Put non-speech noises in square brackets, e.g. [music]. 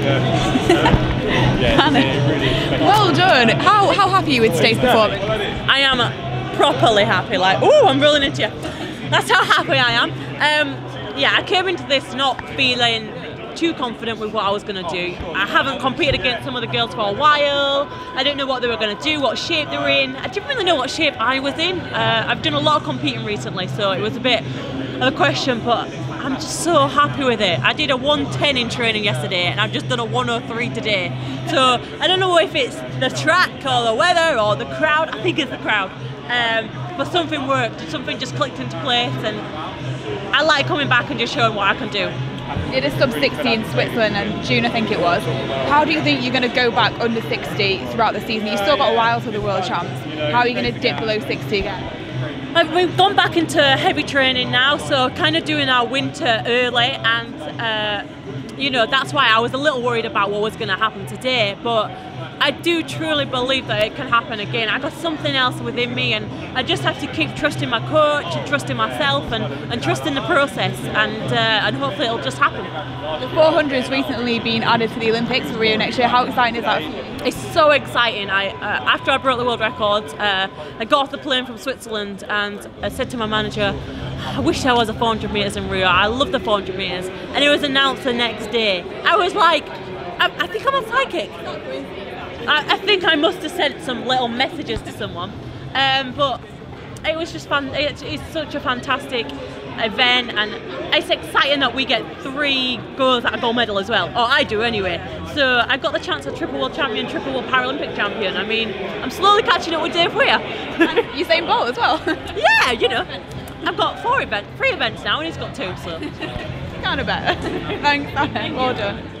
[laughs] well done. How how happy are you with today's performance? I am properly happy. Like, oh, I'm rolling into you. That's how happy I am. Um, yeah, I came into this not feeling too confident with what I was going to do. I haven't competed against some of the girls for a while. I didn't know what they were going to do, what shape they were in. I didn't really know what shape I was in. Uh, I've done a lot of competing recently, so it was a bit of a question, but I'm just so happy with it. I did a 110 in training yesterday and I've just done a 103 today. So I don't know if it's the track or the weather or the crowd. I think it's the crowd. Um, but something worked, something just clicked into place and I like coming back and just showing what I can do. Did a sub 60 in Switzerland and June, I think it was. How do you think you're going to go back under 60 throughout the season? You've still got a while to the World Champs. How are you going to dip below 60 again? We've gone back into heavy training now, so kind of doing our winter early, and uh, you know that's why I was a little worried about what was going to happen today. But I do truly believe that it can happen again. I got something else within me, and I just have to keep trusting my coach and trusting myself and, and trusting the process, and uh, and hopefully it'll just happen. The 400 has recently been added to the Olympics for Rio next year. How exciting is that for you? It's so exciting. I uh, after I broke the world record, uh, I got off the plane from Switzerland and I said to my manager, I wish I was a 400 meters in Rio. I love the 400 meters, and it was announced the next day. I was like, I, I think I'm a psychic. I, I, think I must have sent some little messages to someone, um, but it was just fun. It, it's such a fantastic event and it's exciting that we get three girls at a gold medal as well or I do anyway. So I've got the chance of triple world champion triple world Paralympic champion. I mean I'm slowly catching up with Dave Weir. [laughs] Usain Bolt as well. [laughs] Yeah you know I've got four events three events now and he's got two so. [laughs] Kind of better. Thanks well done